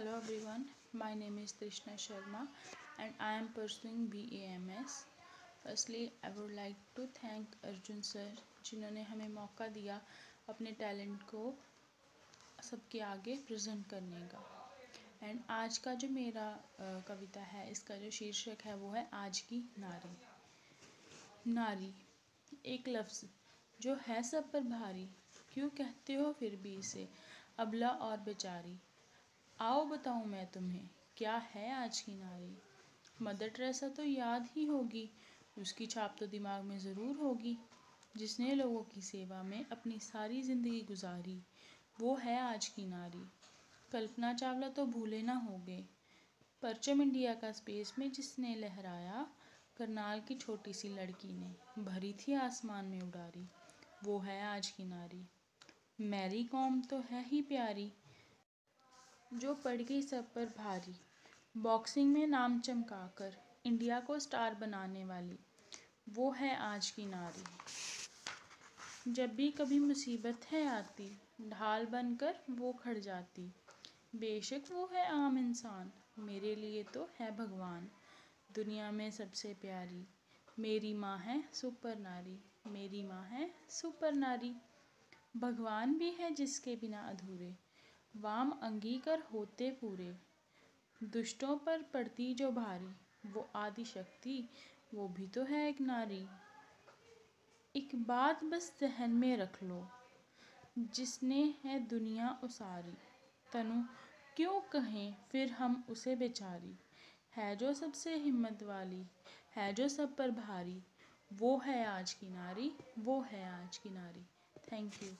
Hello everyone, my name is Trishna Sharma and I am pursuing BAMS. Firstly, I would like to thank Arjun sir जिन्होंने हमें मौका दिया अपने talent को सबके आगे प्रेजेंट करने का। एंड आज का जो मेरा कविता है इसका जो शीर्षक है वो है आज की नारी। नारी एक लफ्ज़ जो है सब पर भारी। क्यों कहते हो फिर भी इसे? अबला और बेचारी। आओ बताऊँ मैं तुम्हें, क्या है आज की नारी? मदर टेरेसा तो याद ही होगी, उसकी छाप तो दिमाग में ज़रूर होगी। जिसने लोगों की सेवा में अपनी सारी ज़िंदगी गुजारी, वो है आज की नारी। कल्पना चावला तो भूले ना हो गए परचम इंडिया का स्पेस में जिसने लहराया, करनाल की छोटी सी लड़की ने भरी थी आसमान में उड़ारी, वो है आज की नारी। मैरी कॉम तो है ही प्यारी जो पड़ गई सब पर भारी। बॉक्सिंग में नाम चमकाकर इंडिया को स्टार बनाने वाली, वो है आज की नारी। जब भी कभी मुसीबत है आती, ढाल बनकर वो खड़ जाती। बेशक वो है आम इंसान, मेरे लिए तो है भगवान। दुनिया में सबसे प्यारी, मेरी माँ है सुपर नारी, मेरी माँ है सुपर नारी। भगवान भी है जिसके बिना अधूरे वाम अंगीकर होते पूरे। दुष्टों पर पड़ती जो भारी, वो आदि शक्ति, वो भी तो है एक नारी। एक बात बस जहन में रख लो, जिसने है दुनिया उसारी। तनु, क्यों कहें फिर हम उसे बेचारी? है जो सबसे हिम्मत वाली, है जो सब पर भारी, वो है आज की नारी, वो है आज की नारी। Thank you